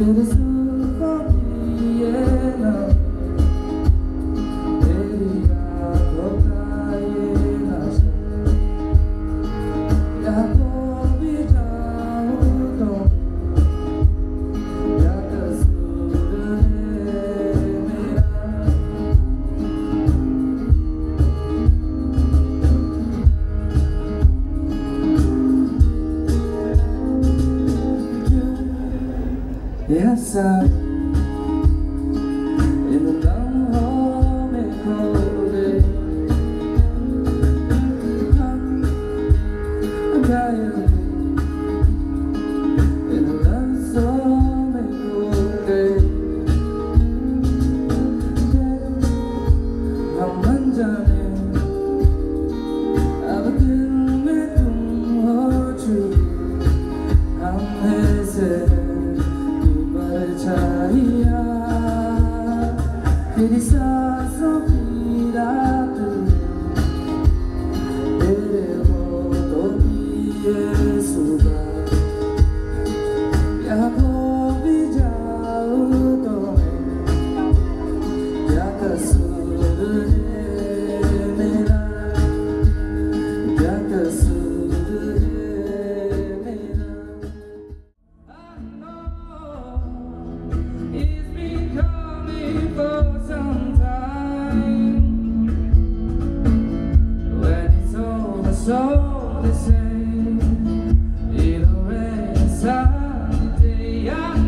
through this. Someday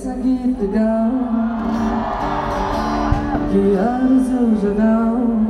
sakit dedam Ki arzu jadam